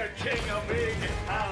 a king of big house.